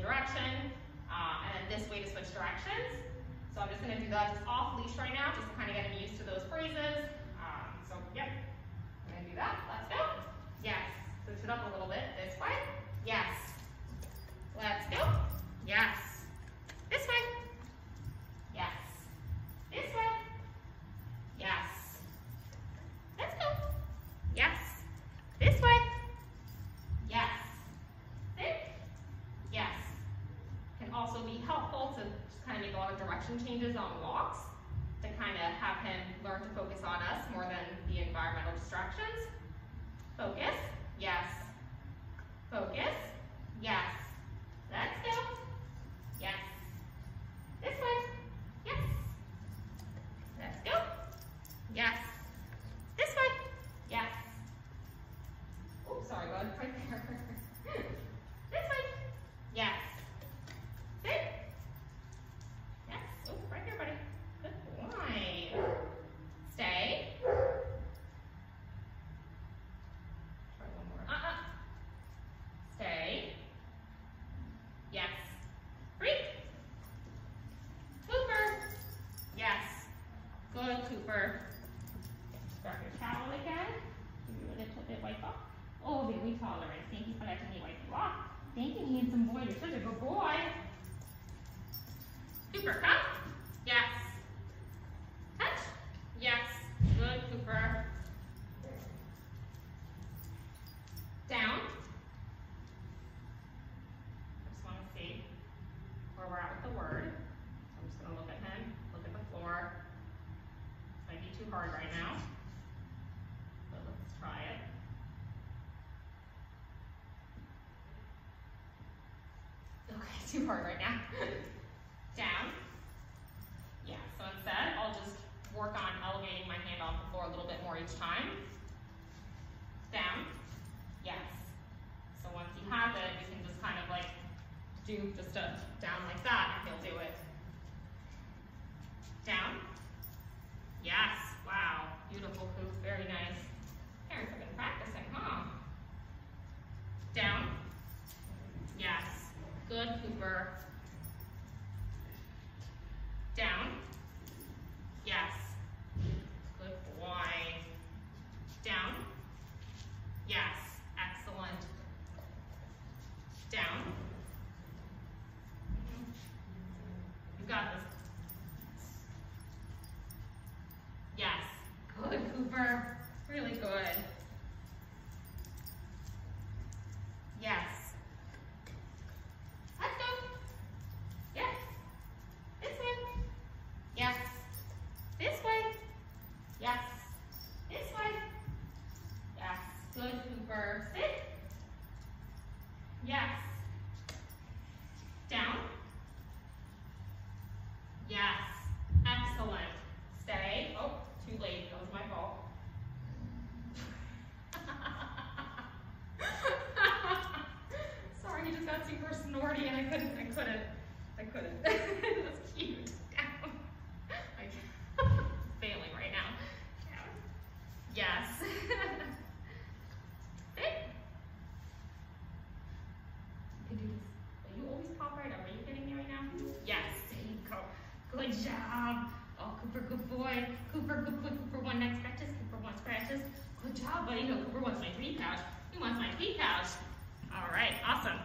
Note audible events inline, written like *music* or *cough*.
direction, uh, and then this way to switch directions. So I'm just gonna do that just off leash right now, just to kind of get him used to those phrases. Um, so, yep, I'm gonna do that. Let's go. Yes. Switch it up a little bit. This way. Yes. Let's go. Yes. This way. Yes. This way. Yes. Let's go. Yes. This way. Yes. Sit. Yes. Can also be helpful to just kind of make a lot of direction changes on walks to kind of have him learn to focus on us more than the environmental distractions. Focus. Yes. Focus. Yes. Let's go. Yes. This way. Yes. Let's go. Yes. This way. Yes. Oh, sorry, bud. Right there. this way. Yes. Sit. Yes. Oh, right here, buddy. Good boy. Stay. Try one more. Uh-uh. Stay. Yes. Breathe. Cooper. Yes. Good, Cooper. Grab your towel again. Give a little bit wipe off. Oh, very tolerant. Thank you for letting me wipe you off. Thank you, handsome boy. You're such a good boy. Cooper, come. Yes. Touch. Yes. Good, Cooper. Down. I just want to see where we're at with the word. I'm just going to look at him, look at the floor. Might be too hard right now, but let's try it. Okay, too hard right now. *laughs* Down. Yeah, so instead, I'll just work on elevating my hand off the floor a little bit more each time. Down. Yes. So once you have it, you can just kind of like do just a down like that, and he'll do it. Good, Cooper. Down. Yes. Good boy. Down. Yes. Excellent. Down. Mhm. You got this. Yes. Good, Cooper. Really good. Yes. Let's go. Yes. This way. Yes. This way. Yes. This way. Yes. Good, Cooper. Sit. Yes. Down. Yes. Excellent. Stay. Oh, too late. That was my fault. *laughs* Sorry, he just got super snorty and I couldn't, I couldn't, I couldn't. *laughs* it was cute. pop right up. Are you getting me right now? Yes, there you go. Good job. Oh, Cooper, good boy. Cooper, good boy. Cooper, one neck scratches. Cooper, one scratches. Good job, buddy. No, Cooper wants my three pouch. He wants my three pouch. All right, awesome.